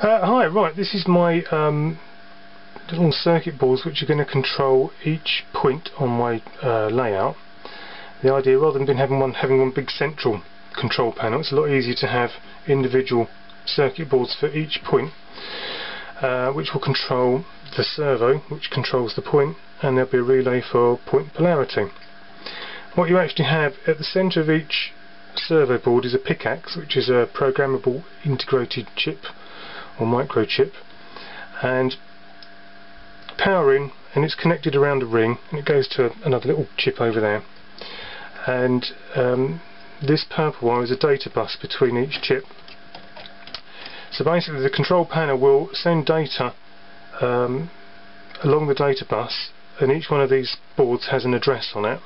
Uh, hi, right, this is my um, little circuit boards which are going to control each point on my uh, layout. The idea, rather than having one, having one big central control panel, it's a lot easier to have individual circuit boards for each point, uh, which will control the servo, which controls the point, and there'll be a relay for point polarity. What you actually have at the centre of each servo board is a PICAXE, which is a programmable integrated chip or microchip and power in and it's connected around a ring and it goes to another little chip over there. And um, this purple wire is a data bus between each chip. So basically the control panel will send data um, along the data bus and each one of these boards has an address on it.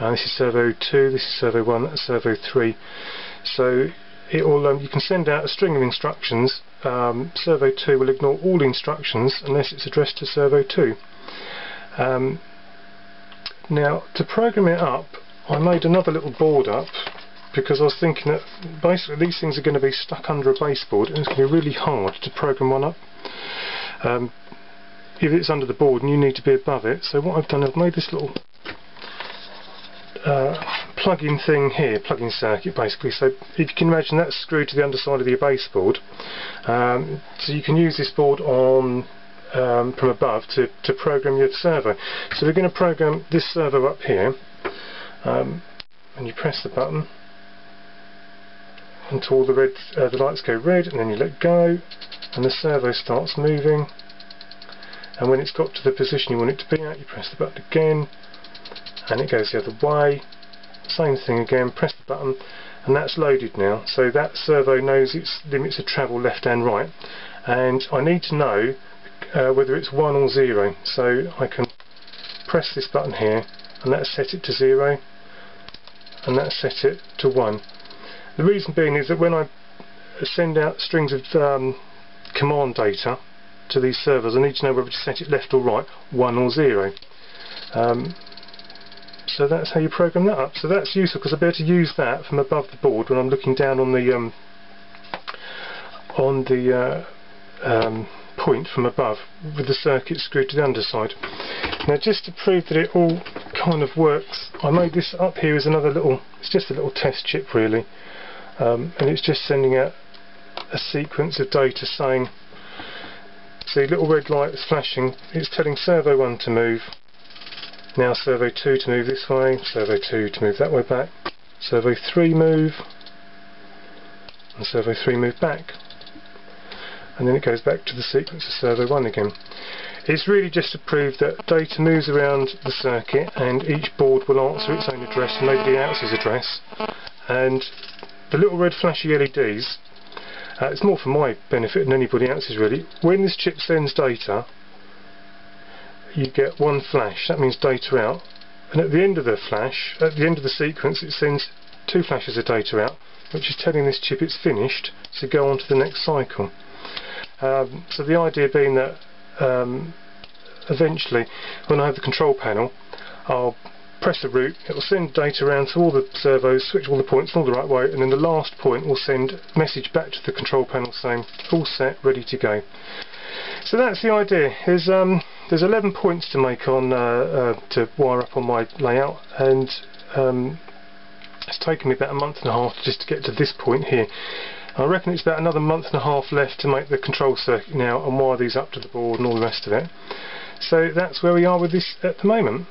And this is servo 2, this is servo 1, that's servo 3 so it will, um, you can send out a string of instructions. Um, servo 2 will ignore all instructions unless it's addressed to servo 2. Um, now, to program it up, I made another little board up because I was thinking that basically these things are going to be stuck under a baseboard and it's going to be really hard to program one up. Um, if it's under the board and you need to be above it, so what I've done, I've made this little uh, plug-in thing here, plug-in circuit basically. So if you can imagine that's screwed to the underside of your baseboard. Um, so you can use this board on um, from above to, to program your servo. So we're going to program this servo up here um, and you press the button until the red uh, the lights go red and then you let go and the servo starts moving and when it's got to the position you want it to be at you press the button again and it goes the other way same thing again press the button and that's loaded now. So that servo knows its limits of travel left and right. And I need to know uh, whether it's 1 or 0 so I can press this button here and that set it to 0 and that set it to 1 the reason being is that when I send out strings of um, command data to these servos I need to know whether to set it left or right 1 or 0 um, so that's how you program that up. So that's useful because I'll be able to use that from above the board when I'm looking down on the um, on the uh, um, point from above with the circuit screwed to the underside. Now just to prove that it all kind of works, I made this up here as another little, it's just a little test chip really, um, and it's just sending out a sequence of data saying, see little red light is flashing, it's telling servo 1 to move, now servo 2 to move this way, servo 2 to move that way back, servo 3 move, and servo 3 move back. And then it goes back to the sequence of servo 1 again. It's really just to prove that data moves around the circuit and each board will answer its own address and nobody else's address. And the little red flashy LEDs, uh, it's more for my benefit than anybody else's really. When this chip sends data, you get one flash, that means data out, and at the end of the flash, at the end of the sequence it sends two flashes of data out, which is telling this chip it's finished to go on to the next cycle. Um, so the idea being that um, eventually, when I have the control panel, I'll press the route, it will send data around to all the servos, switch all the points all the right way, and then the last point will send message back to the control panel saying, all set, ready to go. So that's the idea. There's um, there's 11 points to make on uh, uh, to wire up on my layout, and um, it's taken me about a month and a half just to get to this point here. I reckon it's about another month and a half left to make the control circuit now and wire these up to the board and all the rest of it. So that's where we are with this at the moment.